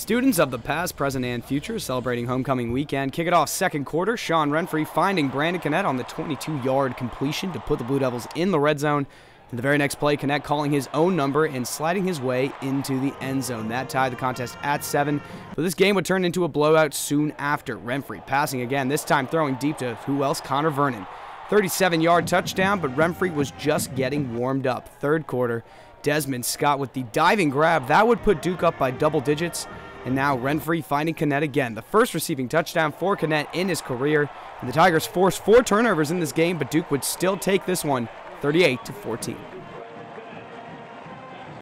Students of the past, present, and future celebrating homecoming weekend. Kick it off second quarter. Sean Renfree finding Brandon Connette on the 22-yard completion to put the Blue Devils in the red zone. In the very next play, Connette calling his own number and sliding his way into the end zone. That tied the contest at seven, but this game would turn into a blowout soon after. Renfree passing again, this time throwing deep to who else? Conner Vernon. 37-yard touchdown, but Renfree was just getting warmed up. Third quarter, Desmond Scott with the diving grab. That would put Duke up by double digits. And now Renfree finding Connette again. The first receiving touchdown for Connette in his career. And the Tigers forced four turnovers in this game, but Duke would still take this one 38 to 14.